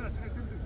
Gracias.